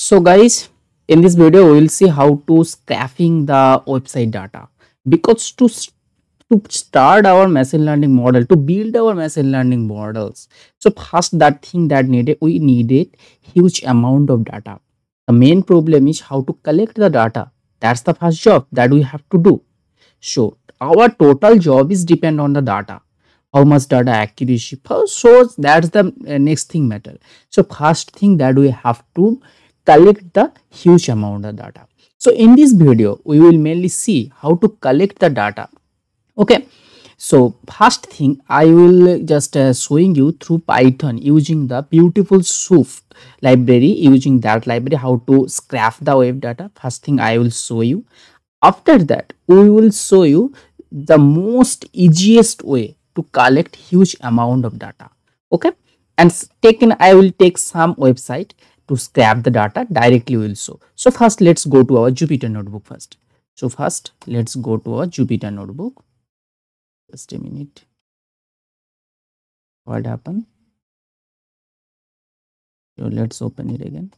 So guys, in this video we will see how to scraping the website data. Because to to start our machine learning model to build our machine learning models so first that thing that needed we needed huge amount of data. The main problem is how to collect the data. That's the first job that we have to do. So our total job is depend on the data. How much data accuracy? First so that's the uh, next thing matter. So first thing that we have to collect the huge amount of data. So in this video we will mainly see how to collect the data. Okay? So first thing i will just uh, showing you through python using the beautiful soup library using that library how to scrap the web data. First thing i will show you. After that we will show you the most easiest way to collect huge amount of data. Okay? And taken i will take some website to scrap the data directly will show. So first let's go to our jupyter notebook first. So first let's go to our jupyter notebook. Just a minute. What happened? So let's open it again.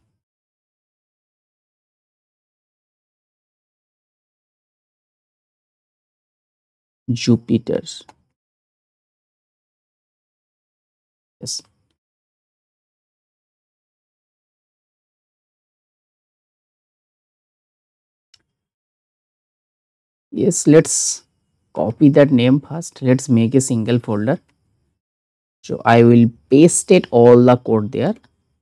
Jupyter yes yes let's copy that name first. Let's make a single folder. So i will paste it all the code there.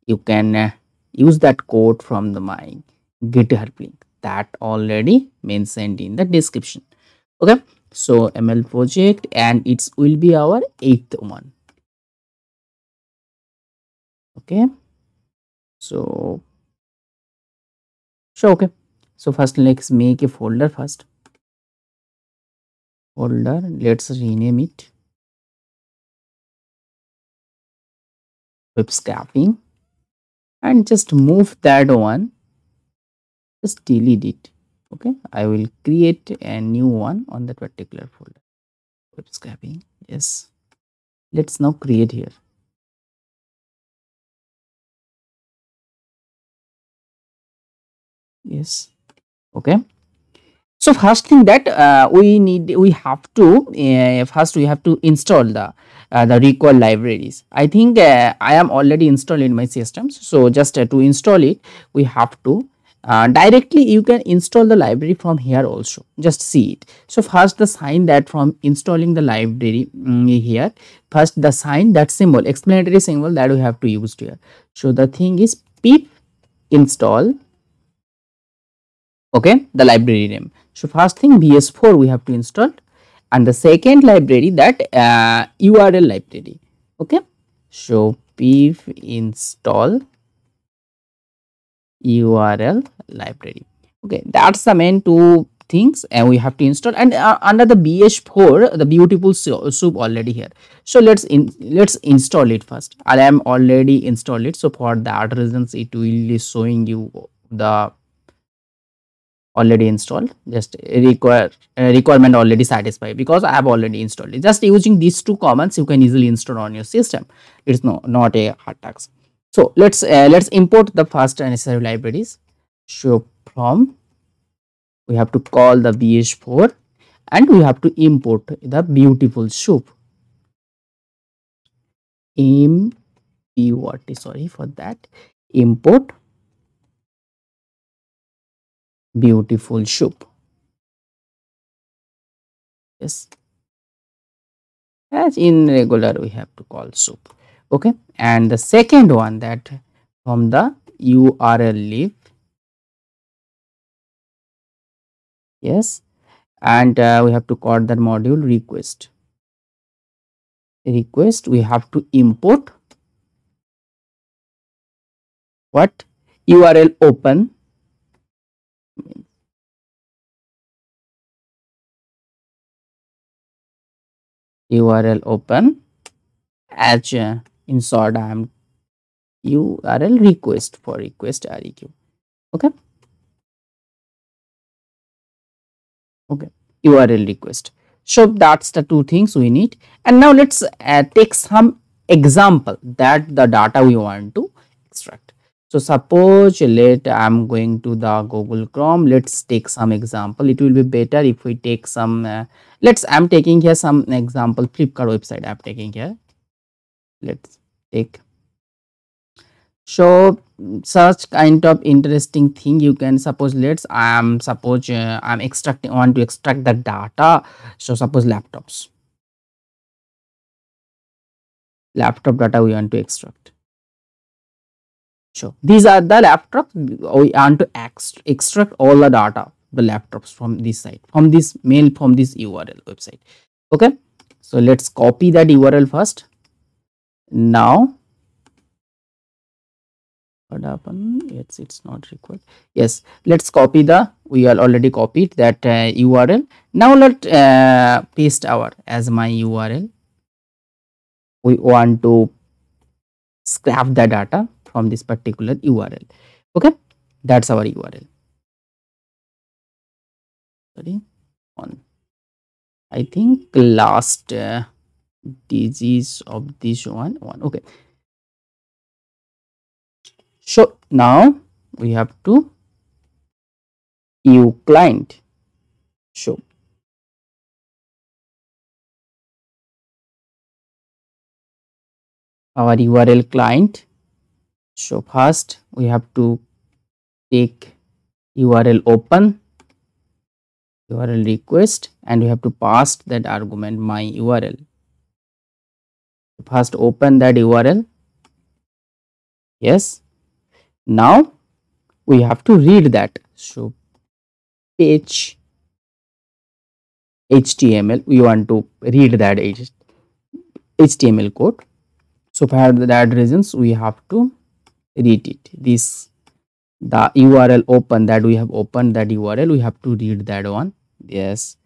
You can uh, use that code from the my github link. That already mentioned in the description. Okay? So ml project and it will be our eighth one. Okay? So so okay. So first let's make a folder first folder. Let's rename it. Web scraping and just move that one. Just delete it. Okay. I will create a new one on that particular folder. Web scraping yes. Let's now create here. Yes. Okay so first thing that uh, we need we have to uh, first we have to install the uh, the required libraries. I think uh, i am already installed in my systems so just uh, to install it we have to uh, directly you can install the library from here also. Just see it. So first the sign that from installing the library mm, here. First the sign that symbol explanatory symbol that we have to use here. So the thing is pip install. Okay the library name so first thing bs4 we have to install and the second library that uh, url library. Okay? So pip install url library. Okay that's the main two things and we have to install. And uh, under the bs4 the beautiful so- soup already here. So let's in let's install it first. I am already installed it so for that reasons it will be showing you the already installed. Just require uh, requirement already satisfied because i have already installed it. Just using these two commands you can easily install on your system. It's no not a hard task. So let's uh, let's import the first necessary libraries. Show from we have to call the bs4 and we have to import the beautiful soup. Import sorry for that. Import beautiful soup yes. As in regular we have to call soup. Okay? And the second one that from the url lib yes. And uh, we have to call that module request. Request we have to import. What? Url open url open as insert i am url request for request req okay? Okay. Url request. So that's the two things we need. And now let's uh, take some example that the data we want to extract so suppose let i'm going to the google chrome let's take some example. It will be better if we take some uh, let's i'm taking here some example flipkart website i'm taking here. Let's take. So such kind of interesting thing you can suppose let's i am suppose uh, i'm extracting want to extract the data. So suppose laptops. Laptop data we want to extract these are the laptops. We want to extract all the data the laptops from this site from this mail from this url website. Okay? So let's copy that url first. Now what happened? Yes it's not required. Yes let's copy the we are already copied that uh, url now let uh, paste our as my url we want to scrap the data from this particular url okay? That's our url sorry. One. I think last uh, digits of this one one. Okay. So now we have to u client. Show our url client so first. We have to take url open url request and we have to pass that argument my url first open that url yes. Now we have to read that. So page html we want to read that html code. So for that reasons we have to read it. This the url open that we have opened that url we have to read that one. Yes.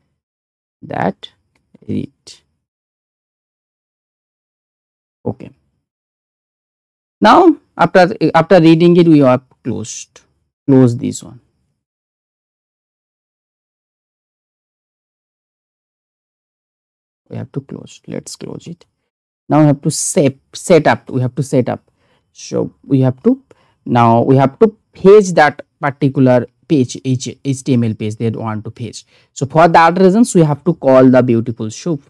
That read. Okay. Now after after reading it we have closed close this one. We have to close. Let's close it. Now we have to set set up we have to set up so we have to now we have to page that particular page html page they want to page. So for that reasons we have to call the beautiful soup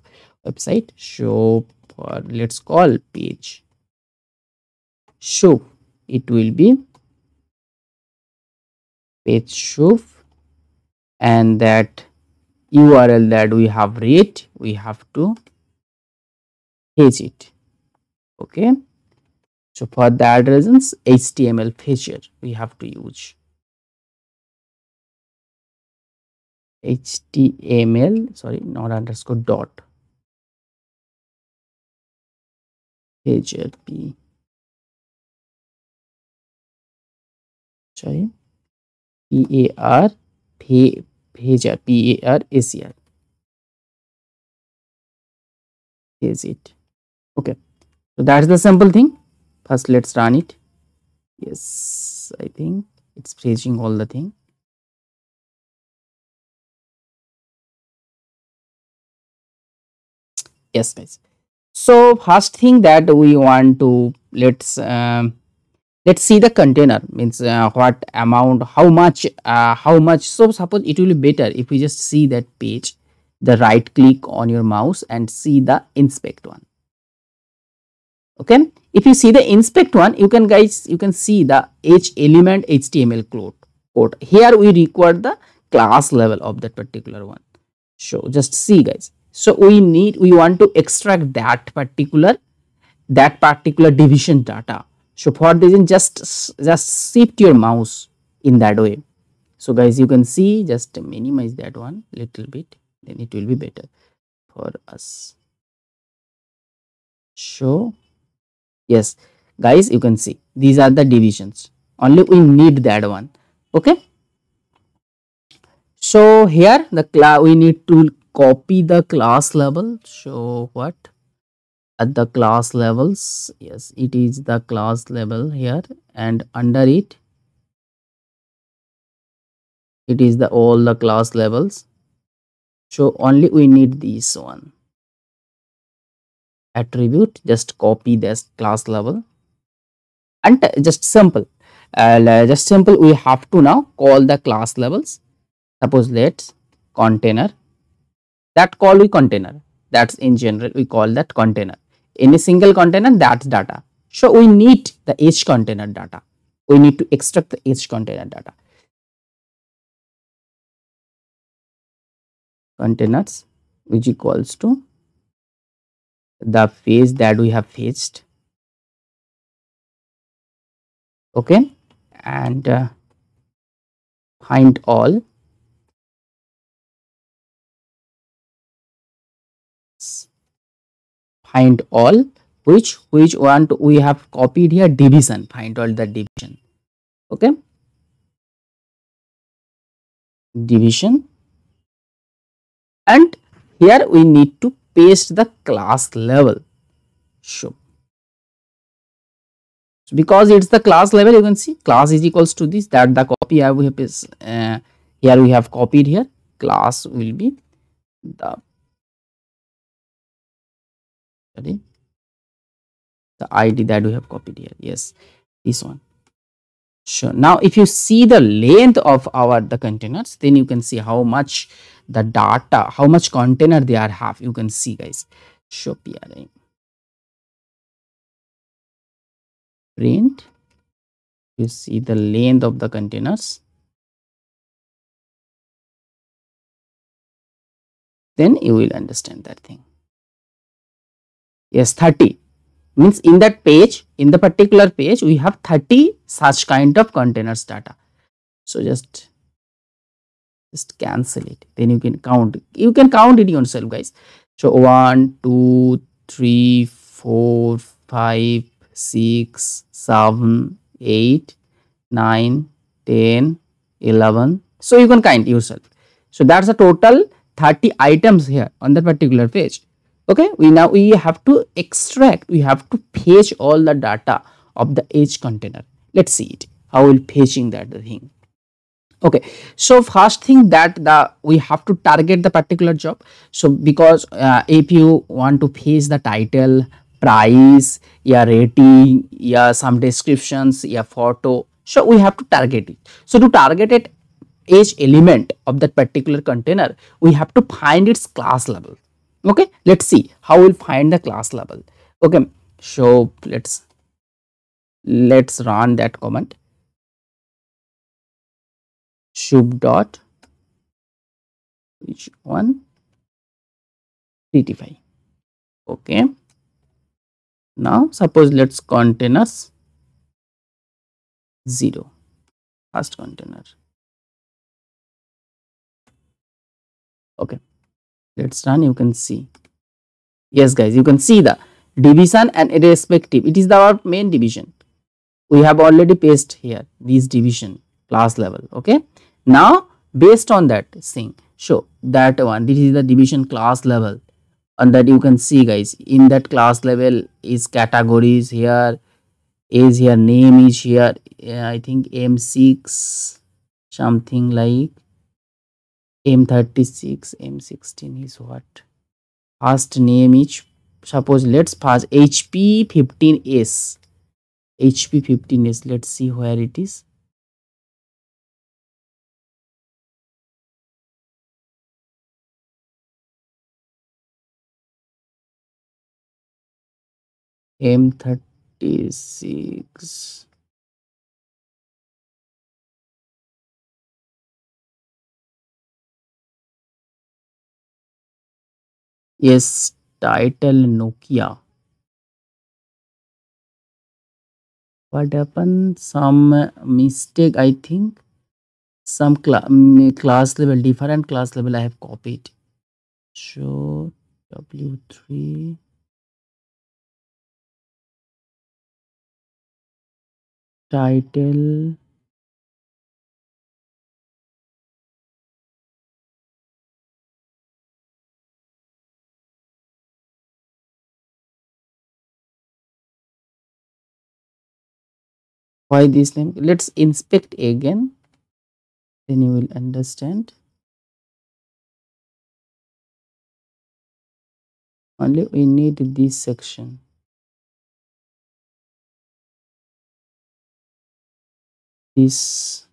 website. Show for let's call page show it will be page show and that url that we have read we have to page it. Okay so for that reasons html feature we have to use. Html sorry not underscore dot. Pager p. Sorry. P a r p pager p a r a c r. Is it? Okay. So that's the simple thing first let's run it. Yes i think it's paging all the thing. Yes guys. So first thing that we want to let's um, let's see the container. Means uh, what amount how much uh, how much. So suppose it will be better if we just see that page the right click on your mouse and see the inspect one okay? If you see the inspect one you can guys you can see the h element html code. Code. Here we require the class level of that particular one. So just see guys. So we need we want to extract that particular that particular division data. So for this just just shift your mouse in that way. So guys you can see just minimize that one little bit then it will be better for us. So yes. Guys you can see. These are the divisions. Only we need that one. Okay? So here the class we need to copy the class level. So what? At the class levels. Yes it is the class level here. And under it it is the all the class levels. So only we need this one attribute just copy this class level. And just simple. Uh, just simple we have to now call the class levels. Suppose let's container. That call we container. That's in general we call that container. In a single container that's data. So we need the each container data. We need to extract the each container data. Containers which equals to the phase that we have faced. Okay? And uh, find all. Find all. Which which one we have copied here? Division. Find all the division. Okay? Division. And here we need to paste the class level. So so because it's the class level you can see class is equals to this that the copy I have is uh, here we have copied here. Class will be the the id that we have copied here. Yes this one sure. Now if you see the length of our the containers then you can see how much the data how much container they are have you can see guys. Show PRI print. You see the length of the containers. Then you will understand that thing. Yes 30 means in that page in the particular page we have 30 such kind of containers data. So just just cancel it. Then you can count you can count it yourself guys. So one two three four five six seven eight nine ten eleven. So you can count yourself. So that's a total 30 items here on that particular page okay? We now we have to extract we have to fetch all the data of the h container. Let's see it. How will fetching that thing? Okay. So first thing that the we have to target the particular job. So because uh, if you want to fetch the title price yeah rating yeah some descriptions yeah photo so we have to target it. So to target it each element of that particular container we have to find its class level okay let's see how we'll find the class level. Okay so let's let's run that command. Shub dot which one prettify okay now suppose let's containers zero. First container. Okay let's run you can see. Yes guys you can see the division and irrespective. It is the, our main division. We have already pasted here this division class level okay? Now based on that thing show that one this is the division class level. And that you can see guys in that class level is categories here is here name is here i think m6 something like m36 m16 is what? First name is suppose let's pass hp15s hp15s let's see where it is. M36 is title Nokia what upon some mistake I think some class level different class level I have copied show W three title why this name let's inspect again then you will understand. Only we need this section. This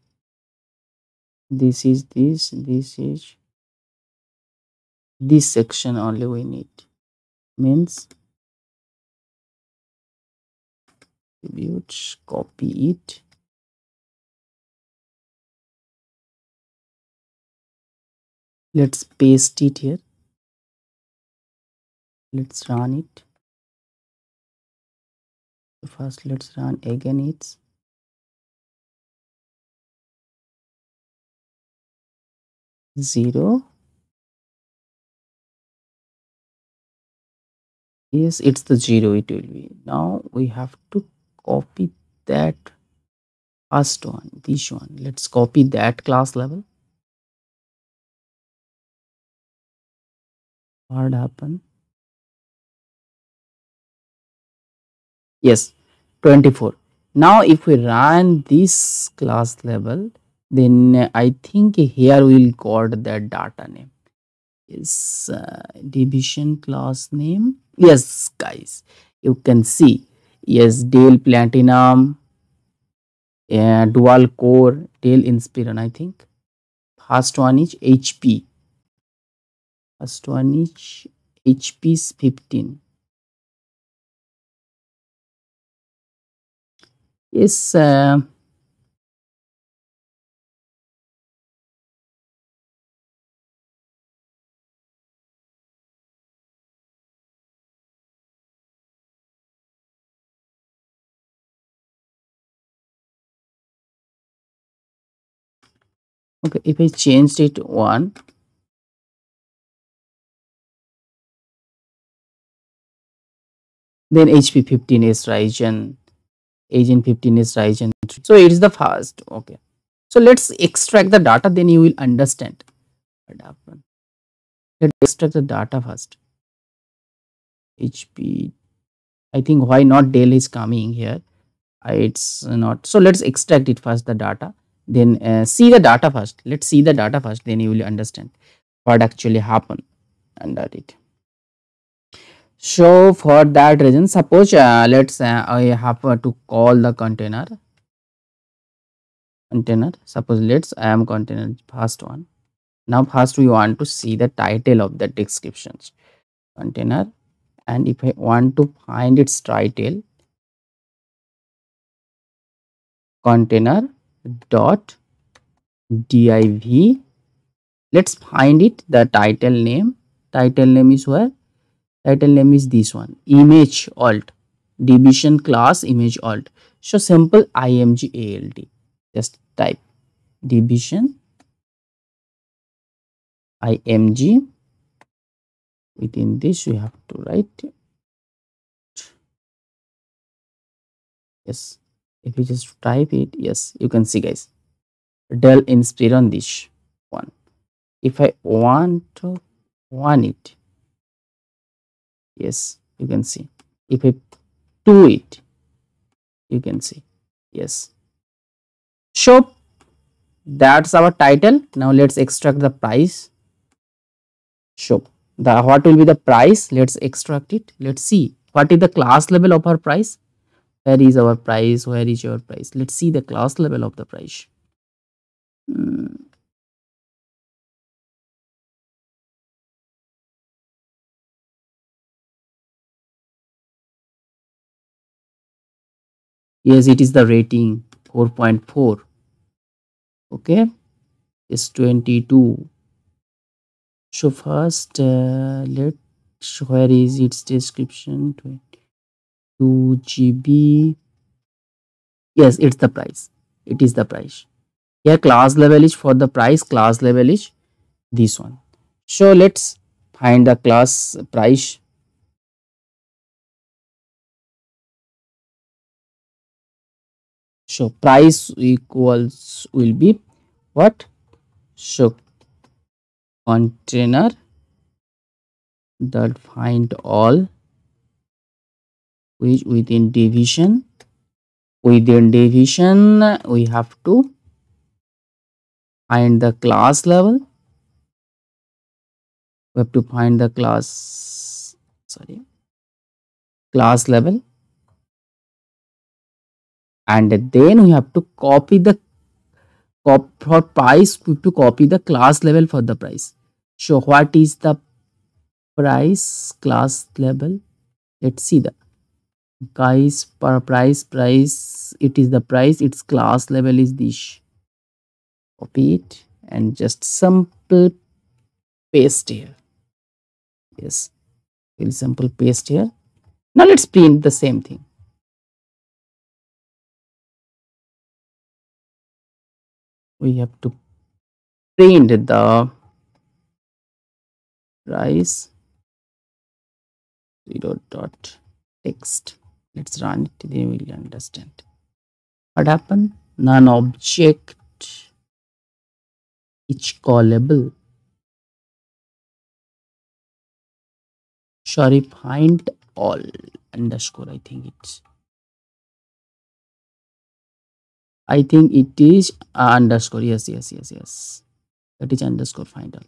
this is this this is this section only we need. Means attributes copy it. Let's paste it here. Let's run it. First let's run again it's zero. Yes it's the zero it will be. Now we have to copy that first one this one. Let's copy that class level. What happened? Yes 24 now if we run this class level then i think here we'll got that data name. Is uh, division class name. Yes guys you can see yes dell platinum uh, dual core dell inspiron i think. First one is hp first one is hp's 15 yes uh, okay if i changed it one then hp 15 is ryzen agent 15 is ryzen 3 so it is the first okay. So let's extract the data then you will understand let's extract the data first. Hp i think why not dell is coming here? It's not. So let's extract it first the data then uh, see the data first. Let's see the data first then you will understand what actually happened under it. So for that reason suppose uh, let's uh, i have to call the container. Container suppose let's i am container first one. Now first we want to see the title of the descriptions. Container and if i want to find its title container dot div. Let's find it the title name. Title name is where? Title name is this one. Image alt. Division class image alt. So simple img alt. Just type division img. Within this you have to write yes if you just type it yes you can see guys. Dell inspiron this one. If i want to want it yes you can see. If i do it you can see. Yes. So that's our title. Now let's extract the price. So the what will be the price? Let's extract it. Let's see. What is the class level of our price where is our price? Where is your price? Let's see the class level of the price. Hmm. yes it is the rating 4.4 okay. It's 22 so first uh, let's where is its description 2 gb yes it's the price. It is the price. Here class level is for the price class level is this one. So let's find the class price. So price equals will be what? So container that find all which within division within division we have to find the class level. We have to find the class sorry class level. And then we have to copy the for price to copy the class level for the price. So what is the price class level? Let's see the guys per price price it is the price its class level is this. Copy it and just simple paste here. Yes will simple paste here. Now let's print the same thing. We have to print the price. Zero dot text let's run it then we'll understand what happened none object each callable sorry find all underscore i think it's I think it is uh, underscore. Yes, yes, yes, yes. That is underscore final.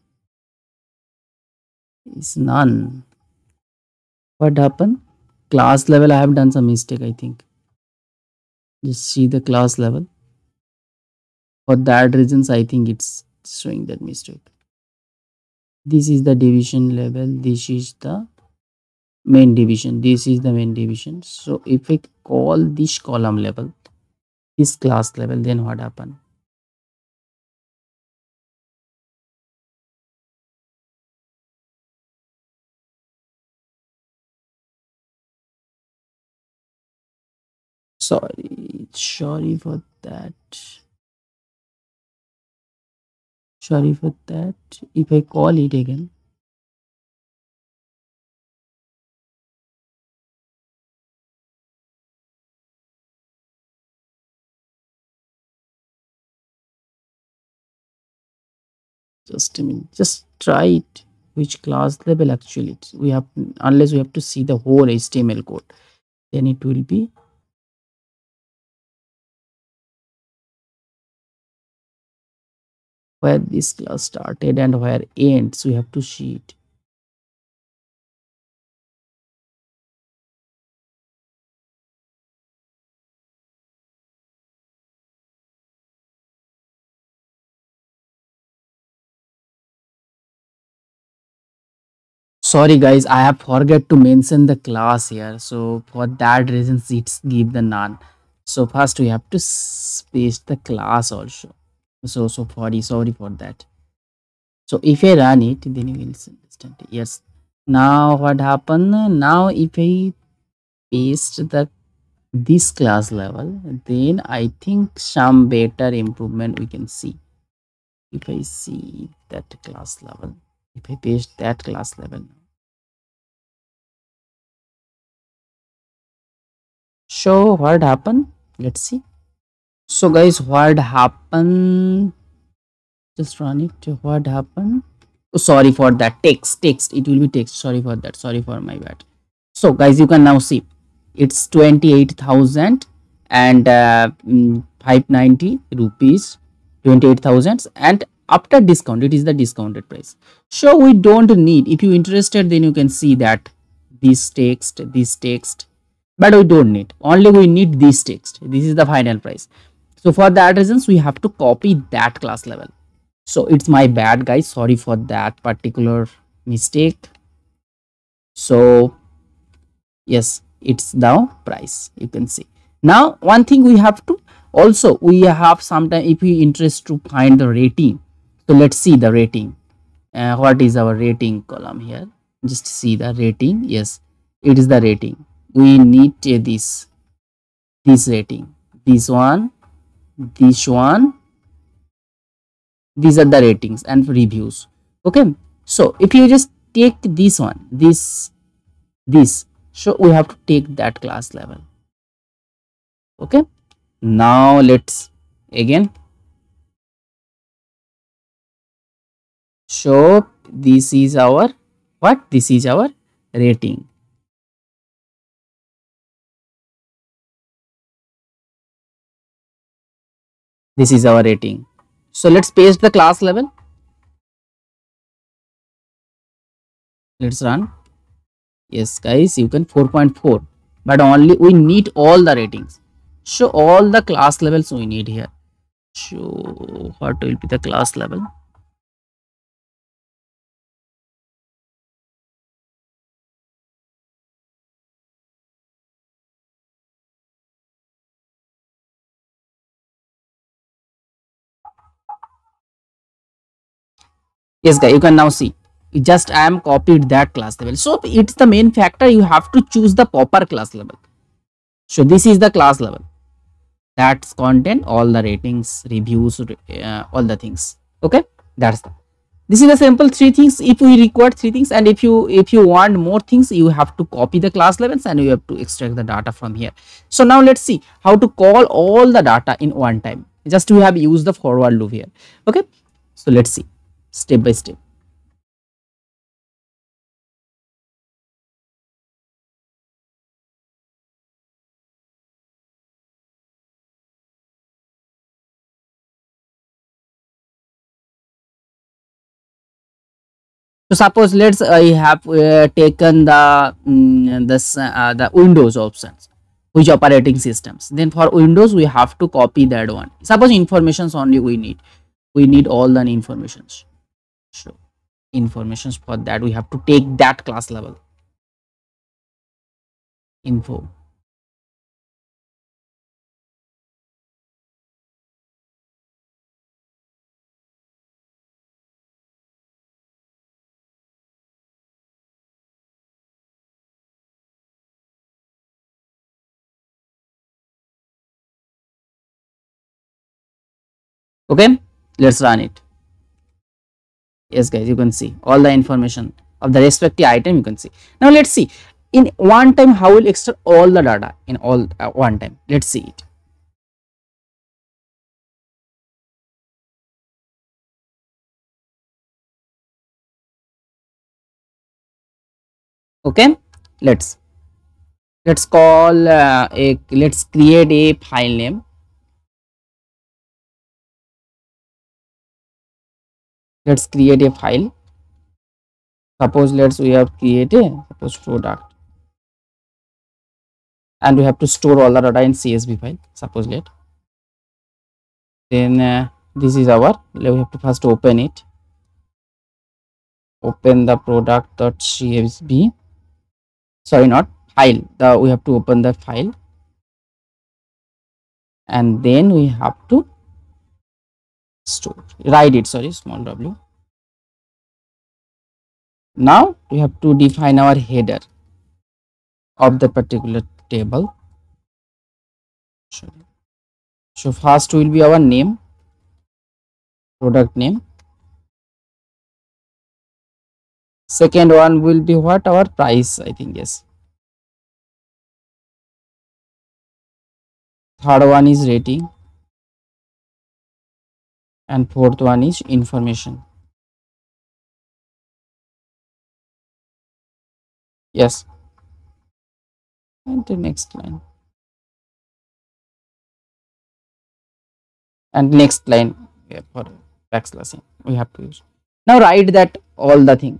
Is none. What happened? Class level, I have done some mistake, I think. Just see the class level. For that reasons, I think it's showing that mistake. This is the division level. This is the main division. This is the main division. So if I call this column level, this class level then what happen sorry sorry for that. Sorry for that. If i call it again. Just I mean just try it. Which class level actually we have unless we have to see the whole html code then it will be where this class started and where ends we have to see it sorry guys i have forget to mention the class here so for that reason it's give the none. So first we have to paste the class also so so sorry sorry for that. So if i run it then you will understand. Yes. Now what happened? Now if i paste the this class level then i think some better improvement we can see. If i see that class level if i paste that class level so what happened? Let's see so guys what happened? Just run it. What happened? Oh, sorry for that. Text text. It will be text. Sorry for that. Sorry for my bad. So guys you can now see. It's 28000 and uh, mm, 590 rupees. 28000 and after discount. It is the discounted price. So we don't need. If you interested then you can see that this text this text. But we don't need. Only we need this text. This is the final price so for that reasons we have to copy that class level. So it's my bad guys. Sorry for that particular mistake. So yes it's the price you can see. Now one thing we have to also we have sometime if we interest to find the rating so let's see the rating. Uh, what is our rating column here? Just see the rating. Yes it is the rating. We need uh, this this rating. This one this one these are the ratings and reviews. Okay so if you just take this one this this so we have to take that class level. Okay now let's again so this is our what? This is our rating this is our rating. So let's paste the class level. Let's run. Yes guys you can 4.4 but only we need all the ratings. So all the class levels we need here. So what will be the class level yes guys you can now see. It just i am copied that class level. So it's the main factor you have to choose the proper class level. So this is the class level. That's content all the ratings reviews uh, all the things. Okay? That's the. This is the simple three things. If we require three things and if you if you want more things you have to copy the class levels and you have to extract the data from here. So now let's see how to call all the data in one time. Just we have used the forward loop here. Okay? So let's see step by step So suppose let's I have uh, taken the mm, this uh, the Windows options, which operating systems. Then for Windows we have to copy that one. Suppose informations only we need. We need all the informations. So informations for that. We have to take that class level. Info. Okay? Let's run it yes guys you can see. All the information of the respective item you can see. Now let's see. In one time how will extract all the data in all uh, one time? Let's see it. Okay let's let's call uh, a let's create a file name let's create a file. Suppose let's we have created suppose product. And we have to store all the data in csv file suppose let. Then uh, this is our we have to first open it. Open the product.csv sorry not file the we have to open the file. And then we have to store. Write it sorry small w. Now we have to define our header of the particular table. So first will be our name product name. Second one will be what? Our price i think yes. Third one is rating and fourth one is information. Yes. And the next line. And next line. Yeah, for backslash. We have to use. Now write that all the thing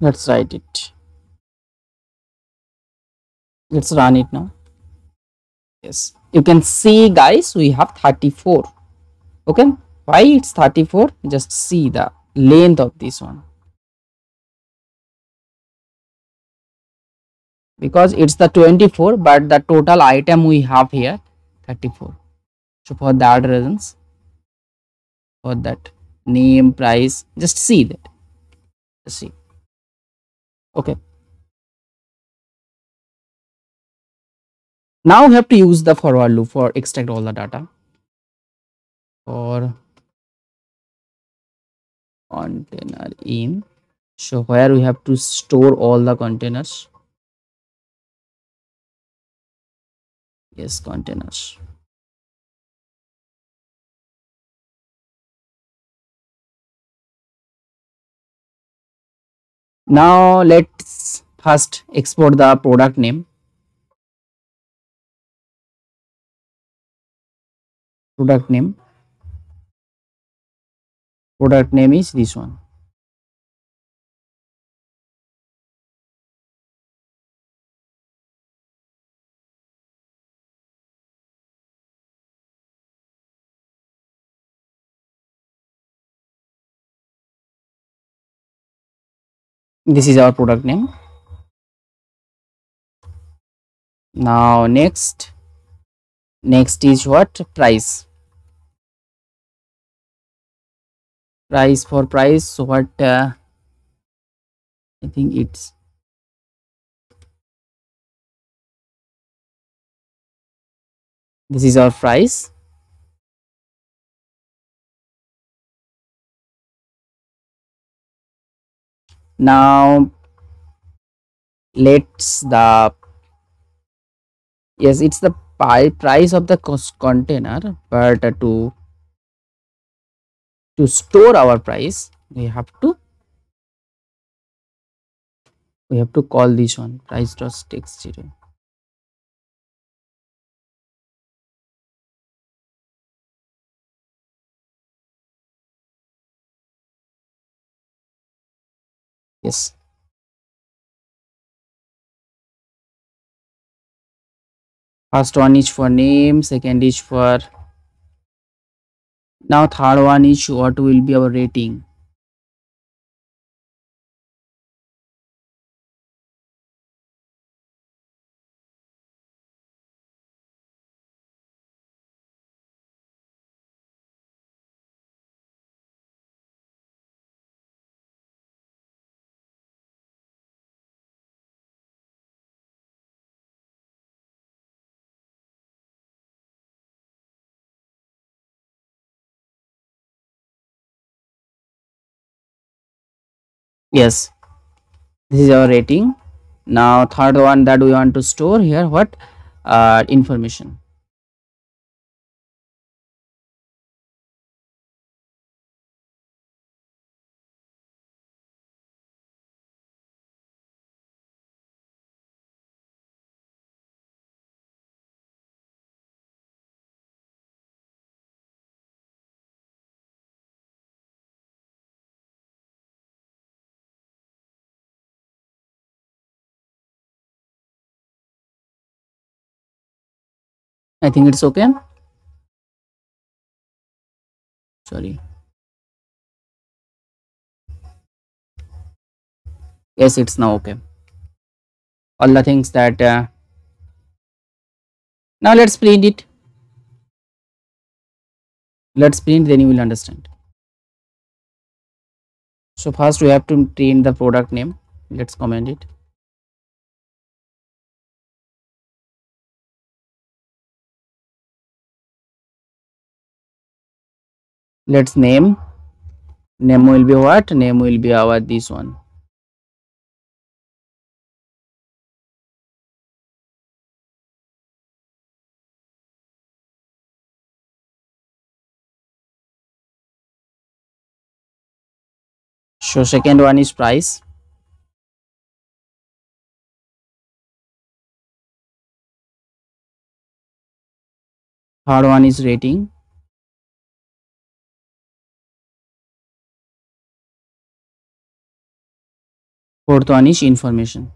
let's write it. Let's run it now. Yes. You can see guys we have 34 okay? Why it's 34 just see the length of this one. Because it's the 24 but the total item we have here 34 so for that reasons for that name price just see that. See okay. Now we have to use the forward loop for extract all the data. For container in. So where we have to store all the containers? Yes containers now let's first export the product name. Product name. Product name is this one this is our product name. Now next. Next is what? Price. Price for price so what uh, i think it's this is our price now let's the yes it's the price of the container but to to store our price we have to we have to call this one price dot text zero yes first one is for name second is for now third one is what will be our rating yes. This is our rating. Now third one that we want to store here. What? Uh, information I think it's okay. Sorry. Yes, it's now okay. All the things that uh, now let's print it. Let's print, then you will understand. So first we have to print the product name. Let's comment it. Let's name name will be what name will be our this one so second one is price third one is rating is information.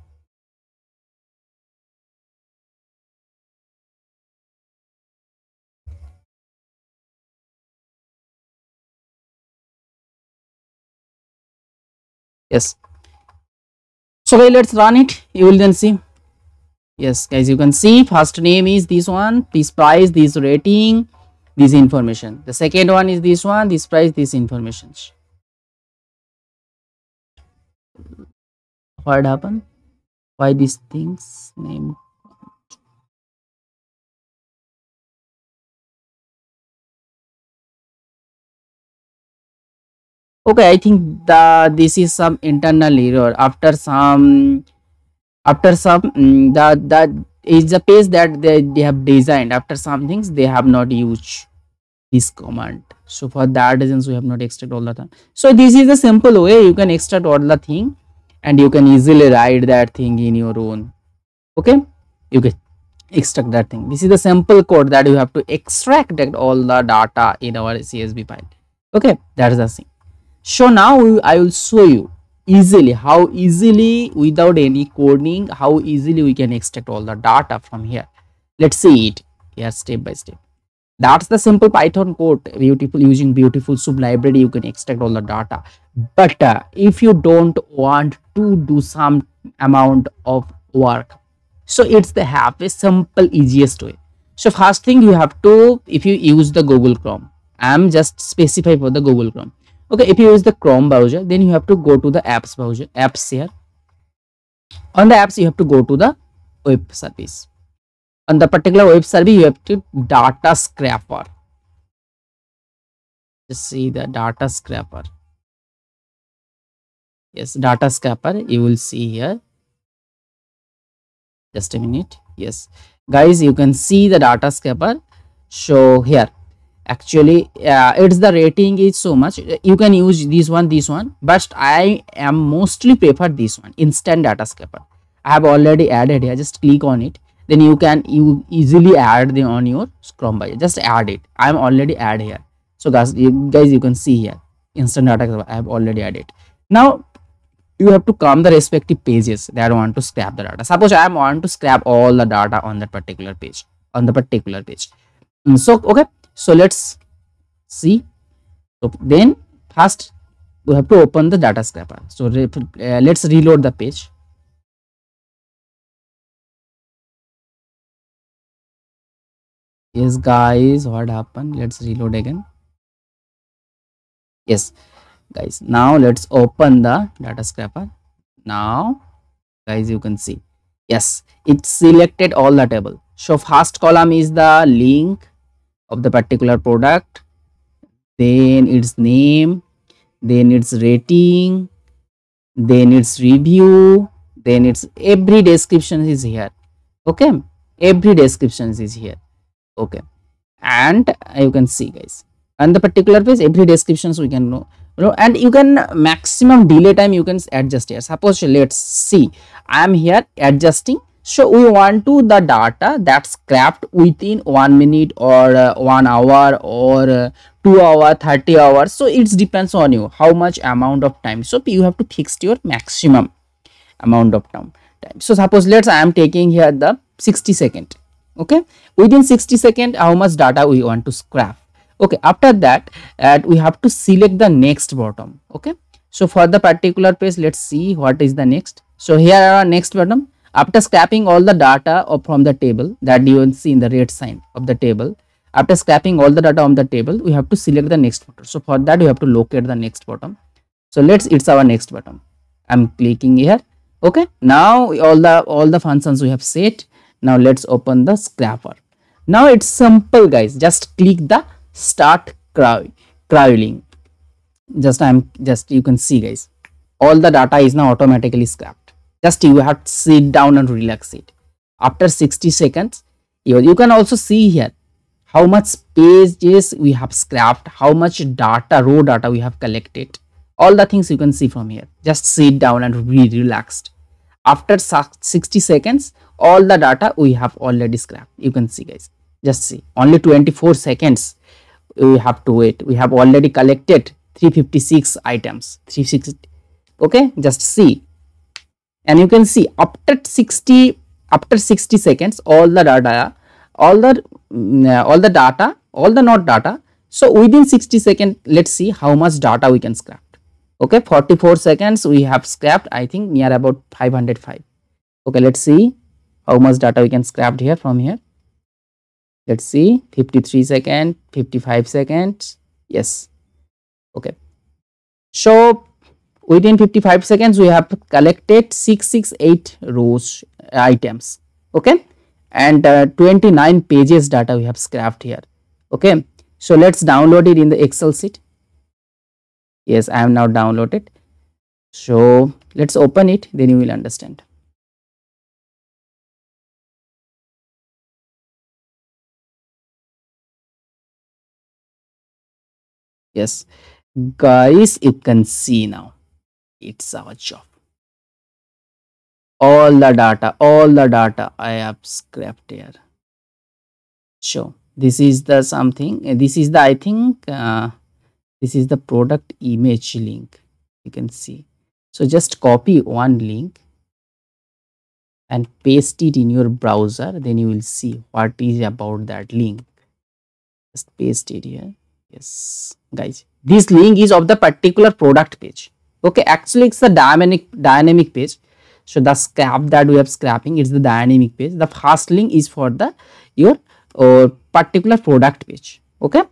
Yes. So let's run it. You will then see. Yes guys you can see first name is this one this price this rating this information. The second one is this one this price this information what happened why these things name okay i think the this is some internal error. After some after some mm, that that is a page that they, they have designed. After some things they have not used this command. So for that reasons we have not extract all the time so this is a simple way. You can extract all the thing and you can easily write that thing in your own. Okay? You can extract that thing. This is the sample code that you have to extract all the data in our csv file. Okay? That is the thing. So now i will show you easily how easily without any coding how easily we can extract all the data from here. Let's see it here step by step that's the simple python code beautiful using beautiful soup library you can extract all the data. But uh, if you don't want to do some amount of work so it's the have a simple easiest way. So first thing you have to if you use the google chrome i'm just specify for the google chrome. Okay if you use the chrome browser then you have to go to the apps browser apps here. On the apps you have to go to the web service on the particular web service you have to data scraper. Just see the data scraper. Yes data scraper you will see here. Just a minute. Yes. Guys you can see the data scraper show here. Actually uh, it's the rating is so much. You can use this one this one but i am mostly prefer this one instant data scraper. I have already added here. Just click on it then you can you easily add the on your chrome browser just add it. I am already add here. So guys you, guys you can see here. Instant data i have already added. Now you have to come the respective pages that want to scrap the data. Suppose i want to scrap all the data on that particular page on the particular page. Mm, so okay. So let's see. So then first we have to open the data scraper. So uh, let's reload the page yes guys what happened? Let's reload again. Yes guys now let's open the data scraper. Now guys you can see. Yes it selected all the table. So first column is the link of the particular product. Then its name then its rating then its review then its every description is here. Okay every description is here okay. And you can see guys. And the particular page every descriptions we can know. You know and you can maximum delay time you can adjust here. Suppose let's see. I am here adjusting. So we want to the data that's scrapped within one minute or uh, one hour or uh, two hour 30 hours. So it depends on you how much amount of time. So you have to fix your maximum amount of time. So suppose let's i am taking here the 60 second okay within 60 second how much data we want to scrap okay after that uh, we have to select the next bottom okay so for the particular page let's see what is the next so here are our next bottom after scrapping all the data from the table that you will see in the red sign of the table, after scrapping all the data on the table, we have to select the next button. So for that, we have to locate the next bottom So let's, it's our next button. I'm clicking here. Okay. Now all the, all the functions we have set. Now let's open the scraper. Now it's simple guys. Just click the start crawling. Just I'm just, you can see guys, all the data is now automatically scrapped just you have to sit down and relax it after 60 seconds you, you can also see here how much pages we have scrapped how much data raw data we have collected all the things you can see from here just sit down and be relaxed after 60 seconds all the data we have already scrapped. You can see guys. Just see. Only 24 seconds we have to wait. We have already collected 356 items. 360 okay? Just see. And you can see after 60 after 60 seconds all the data all the uh, all the data all the not data. So within 60 seconds let's see how much data we can scrap okay 44 seconds we have scrapped. I think near about 505 okay let's see how much data we can scrap here from here. Let's see 53 second 55 seconds. Yes. Okay. So within 55 seconds we have collected 668 rows uh, items. Okay? And uh, 29 pages data we have scrapped here. Okay? So let's download it in the excel sheet yes i am now downloaded. So let's open it then you will understand. Yes. Guys you can see now. It's our job. All the data all the data i have scrapped here. So this is the something this is the i think uh, this is the product image link you can see. So just copy one link and paste it in your browser then you will see what is about that link. Just paste it here. Yes guys this link is of the particular product page. Okay actually it's the dynamic dynamic page. So the scrap that we have scrapping it's the dynamic page. The first link is for the your uh, particular product page. Okay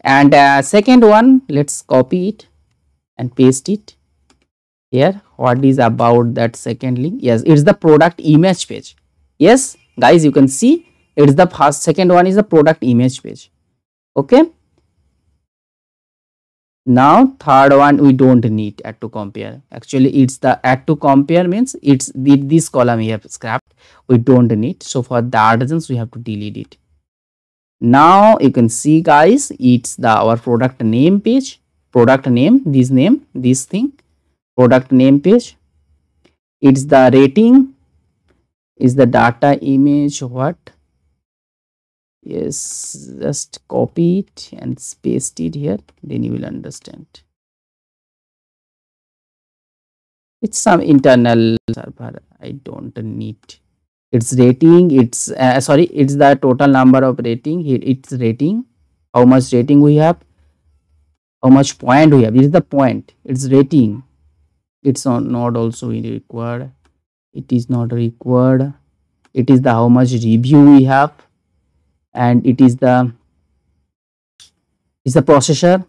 and uh, second one let's copy it and paste it here. What is about that second link? Yes it's the product image page. Yes guys you can see it's the first second one is the product image page. Okay? Now third one we don't need add to compare. Actually it's the add to compare means it's the, this column we have scrapped we don't need. So for that reasons we have to delete it now you can see guys it's the our product name page. Product name this name this thing. Product name page. It's the rating. Is the data image what? Yes just copy it and paste it here. Then you will understand. It's some internal server. I don't need it's rating it's uh, sorry it's the total number of rating here it's rating how much rating we have how much point we have. This is the point. It's rating. It's on, not also required. It is not required. It is the how much review we have and it is the is the processor.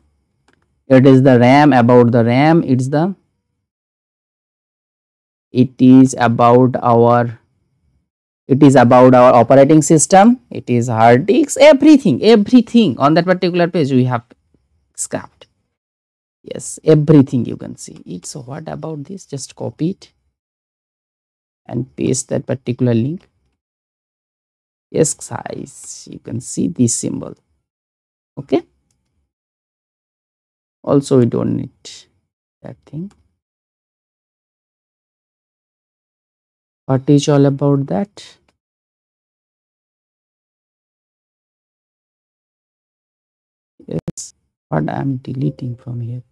It is the ram about the ram it's the it is about our it is about our operating system. It is hard disks everything everything. On that particular page we have scrapped. Yes everything you can see. It so what about this? Just copy it and paste that particular link. Yes size. You can see this symbol. Okay? Also we don't need that thing. What is all about that what i'm deleting from here.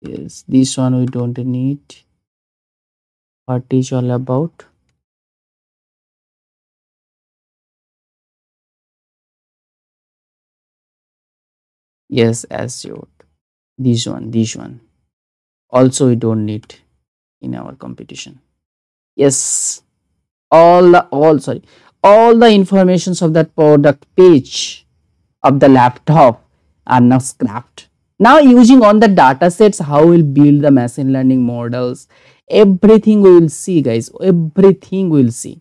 Yes this one we don't need. What is all about? Yes as you this one this one. Also we don't need in our competition. Yes all the all sorry all the informations of that product page of the laptop are now scrapped now using on the data sets, how we'll build the machine learning models, everything we will see guys, everything we'll see.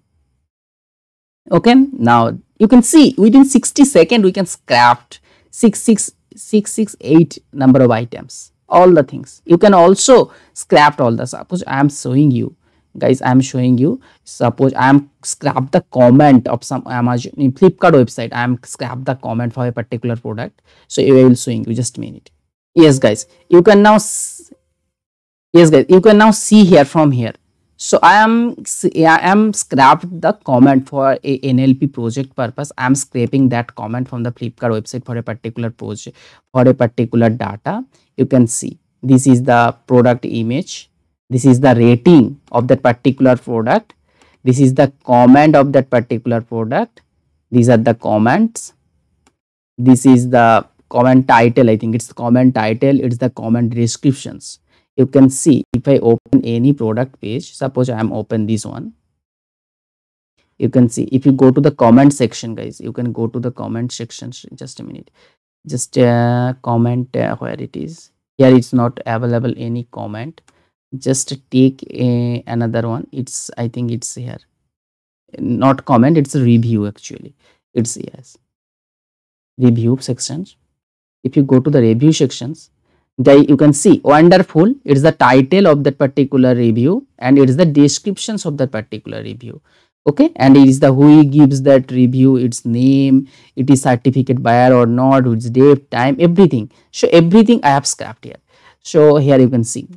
Okay, now you can see within 60 seconds we can scrap 66668 number of items, all the things. You can also scrap all the, suppose I am showing you guys i am showing you. Suppose i am scrap the comment of some amazon in flipkart website i am scrap the comment for a particular product. So i will showing you just a minute. Yes guys you can now yes guys you can now see here from here. So i am i am scrapped the comment for a nlp project purpose. I am scraping that comment from the flipkart website for a particular project for a particular data. You can see this is the product image this is the rating of that particular product. This is the comment of that particular product. These are the comments. This is the comment title. I think it's the comment title. It's the comment descriptions. You can see if i open any product page suppose i am open this one. You can see if you go to the comment section guys you can go to the comment section. Just a minute. Just uh, comment uh, where it is. Here it's not available any comment just take a, another one. It's i think it's here. Not comment it's a review actually. It's yes. Review sections. If you go to the review sections you can see wonderful it's the title of that particular review and it is the descriptions of that particular review. Okay? And it is the who gives that review its name it is certificate buyer or not its date time everything. So everything i have scrapped here. So here you can see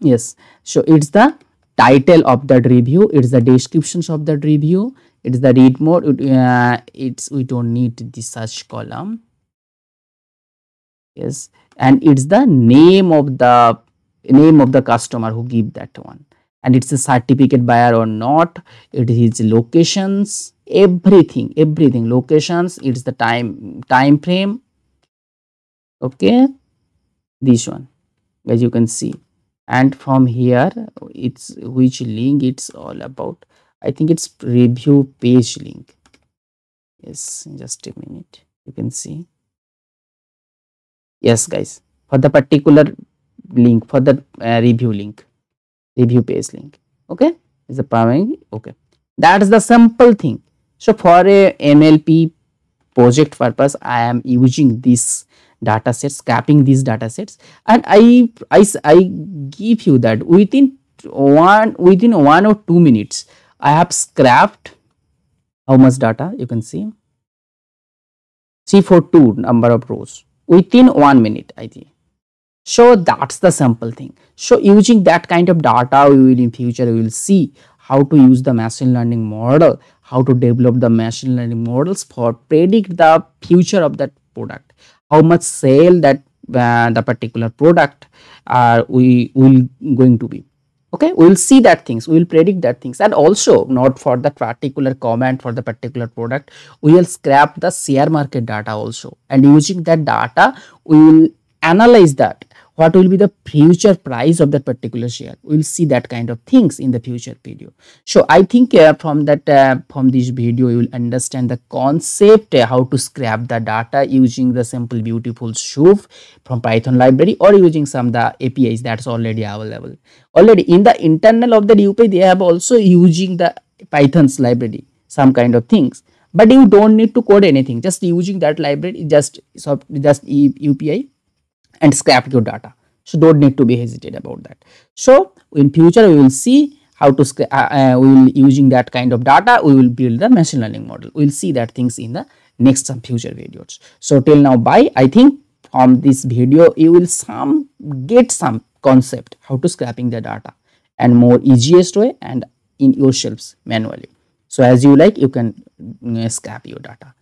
yes. So it's the title of that review. It's the descriptions of that review. It's the read mode. It, uh, it's we don't need the search column. Yes. And it's the name of the name of the customer who give that one. And it's a certificate buyer or not. It is locations everything everything locations. It's the time time frame. Okay. This one as you can see and from here it's which link it's all about? I think it's review page link. Yes just a minute. You can see. Yes guys. For the particular link for the uh, review link. Review page link. Okay? Is the primary okay. That is the simple thing. So for a nlp project purpose i am using this data sets scrapping these data sets and I, I i give you that within one within one or two minutes i have scrapped how much data you can see. c for two number of rows within one minute i think. So that's the simple thing. So using that kind of data we will in future we will see how to use the machine learning model how to develop the machine learning models for predict the future of that product how much sale that uh, the particular product uh, we will going to be. Okay? We will see that things. We will predict that things. And also not for the particular comment for the particular product we will scrap the share market data also. And using that data we will analyze that what will be the future price of that particular share? We'll see that kind of things in the future video. So i think uh, from that uh, from this video you will understand the concept uh, how to scrap the data using the simple beautiful soup from python library or using some the apis that's already available. Already in the internal of the UPI they have also using the python's library some kind of things. But you don't need to code anything just using that library just so just upi and scrap your data. So don't need to be hesitant about that. So in future we will see how to uh, uh, we will using that kind of data we will build the machine learning model. We will see that things in the next some future videos. So till now bye. I think from this video you will some get some concept how to scrapping the data and more easiest way and in yourselves manually. So as you like you can uh, scrap your data.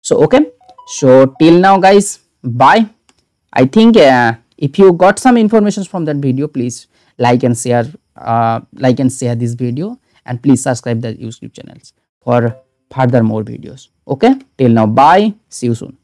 So okay. So till now guys. Bye I think uh, if you got some information from that video, please like and share, uh, like and share this video and please subscribe the YouTube channels for further more videos. Okay, till now, bye. See you soon.